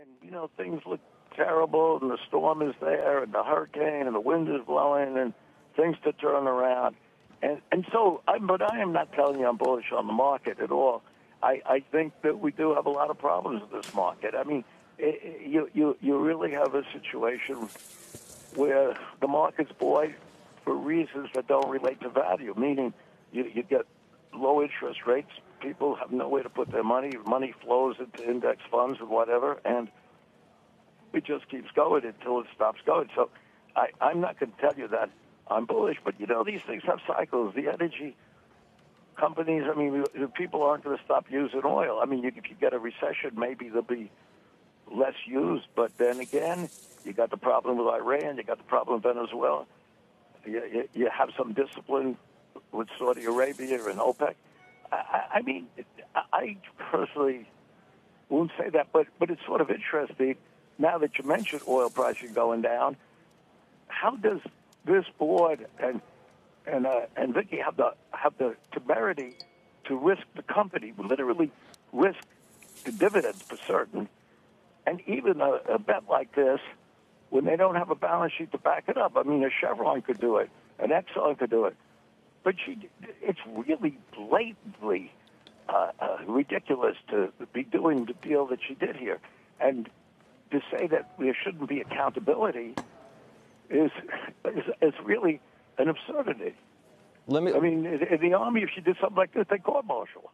and you know things look terrible, and the storm is there, and the hurricane, and the wind is blowing, and things to turn around, and and so, I, but I am not telling you I'm bullish on the market at all. I, I think that we do have a lot of problems with this market. I mean, it, it, you you you really have a situation where the market's buoyed for reasons that don't relate to value, meaning you, you get low interest rates. People have no way to put their money. Money flows into index funds and whatever, and it just keeps going until it stops going. So I, I'm not going to tell you that I'm bullish, but you know these things have cycles. The energy companies, I mean, people aren't going to stop using oil. I mean, if you get a recession, maybe there'll be less used, but then again, you got the problem with Iran, you got the problem with Venezuela. You, you, you have some discipline with Saudi Arabia and OPEC. I, I mean, I personally won't say that, but but it's sort of interesting now that you mentioned oil pricing going down. How does this board and and uh, and Vicky have the have the temerity to risk the company, literally risk the dividends for certain, and even a, a bet like this when they don't have a balance sheet to back it up. I mean, a Chevron could do it, an Exxon could do it, but she, it's really blatantly uh, uh, ridiculous to be doing the deal that she did here, and to say that there shouldn't be accountability is is, is really an absurdity. Let me. I mean, in the army, if she did something like this, they court martial.